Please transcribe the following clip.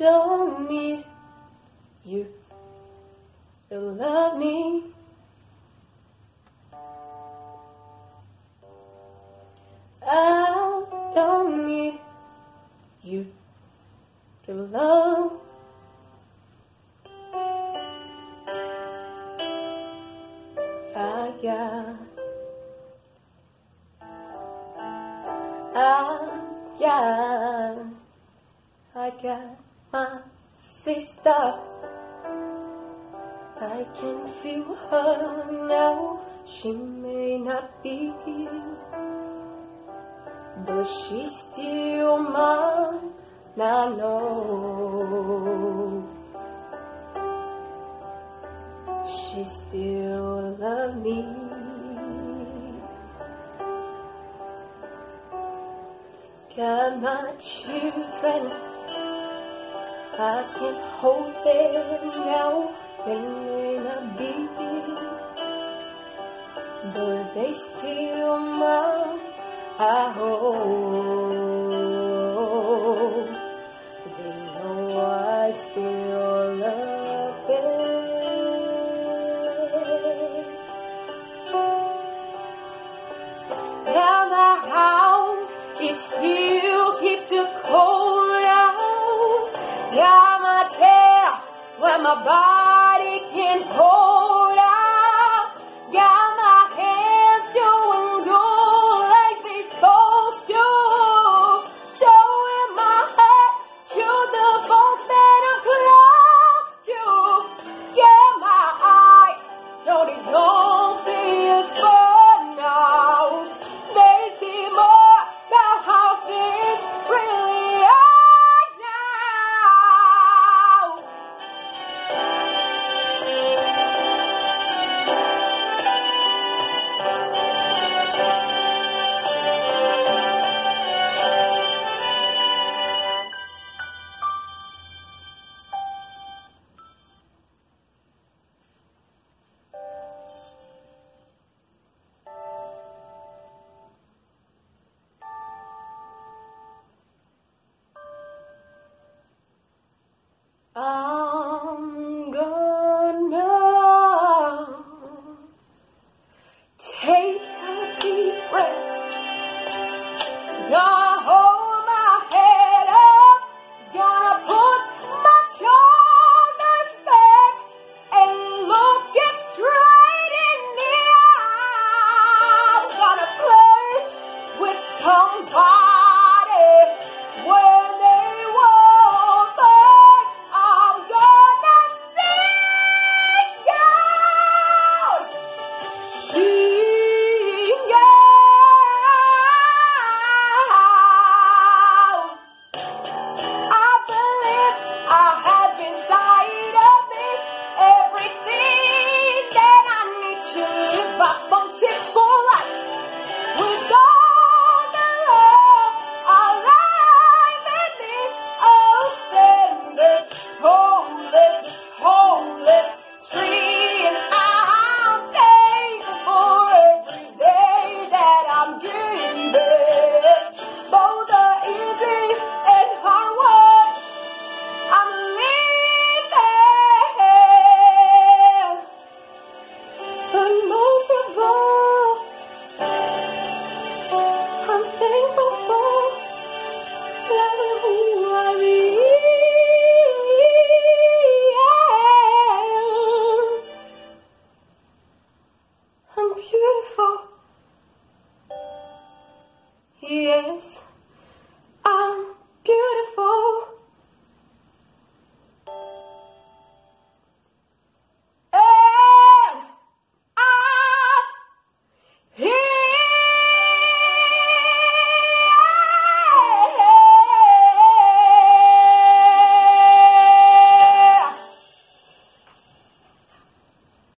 don't need you to love me. I don't you to love. I got, I got, I got my sister. I can feel her now. She may not be here, but she's still mine. I know she still loves me. Got my children. I can't hold them now. They may not be but they still mine. I hope they know I still love them. Now my house it still tail where my body can hold But most of all, I'm thankful for loving who I am. I'm beautiful. Yes.